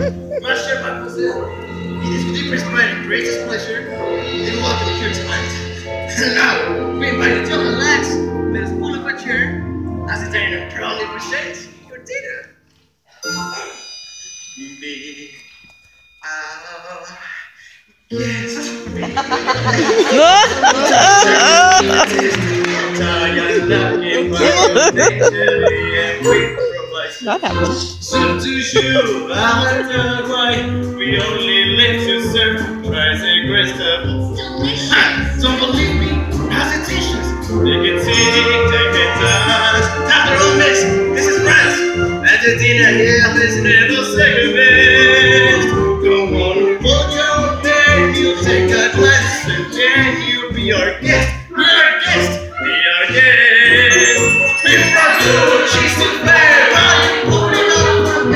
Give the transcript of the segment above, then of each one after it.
My Master Mademoiselle, it is with deepest pride and greatest pleasure that we welcome you here tonight. And now, we invite you to relax, let us pull up a chair, as the diner proudly presents your dinner. Me, uh, yes. that happen? Don't believe me, as it teaches. Take it, take After all this, this is France. Argentina here, this never segment.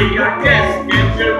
free. I guess it's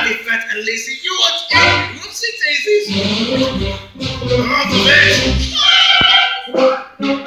badly fat and lazy. You watch it. You daisies. Out.